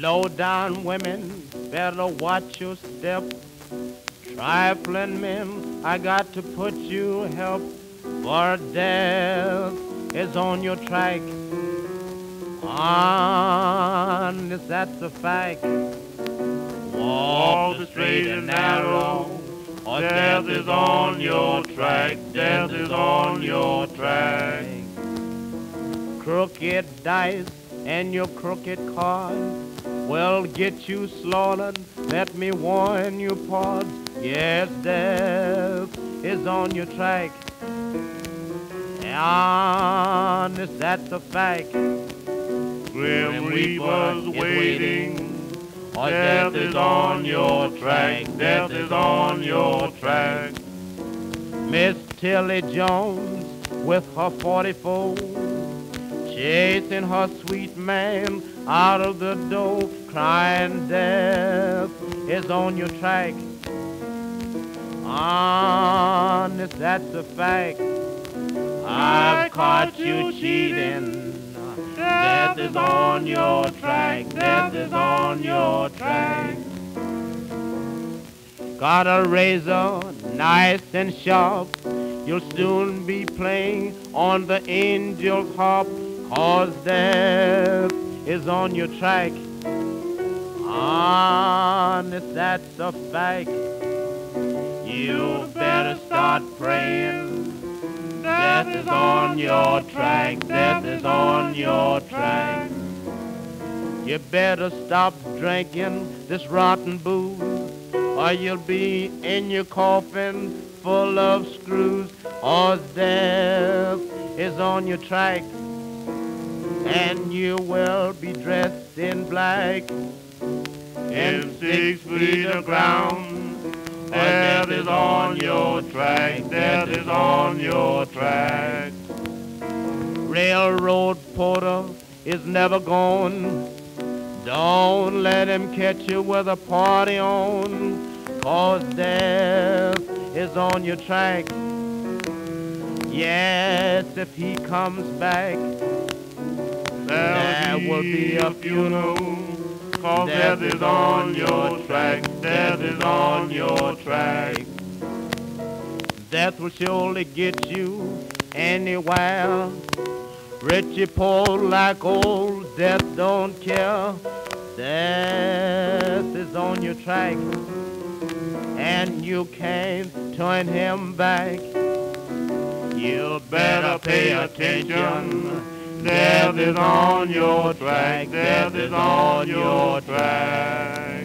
Low down women, better watch your step. Trifling men, I got to put you help, for death is on your track. Honest, that's a fact. Walk the straight and narrow, or death is on your track. Death is on your track. Crooked dice and your crooked cards will get you slaughtered. Let me warn you, pause. Yes, death is on your track. Honest, that's a fact. Grim Reaper's waiting. Or Death is on your track. Death is on your track. Miss Tilly Jones with her 44 chasing her sweet man out of the door, crying death is on your track. Honest, that's a fact. I've caught you cheating. Death is on your track. Death is on your track. Got a razor, nice and sharp. You'll soon be playing on the angel's harp, cause death is on your track. Honest, that's a fact. You better start praying. Death is on your track. Death is on your track. You better stop drinking this rotten booze, or you'll be in your coffin full of screws, or death is on your track, and you will be dressed in black In six feet of ground. Death is on your track. Death is on your track. Railroad porter is never gone. Don't let him catch you with a party on, cause death is on your track. Yes, if he comes back, there will be a funeral. Cause death is on your track. Death is on your track. Death will surely get you anywhere. Richie Paul like old death don't care. Death is on your track and you can't turn him back. You better pay attention death is on your track, death is on your track.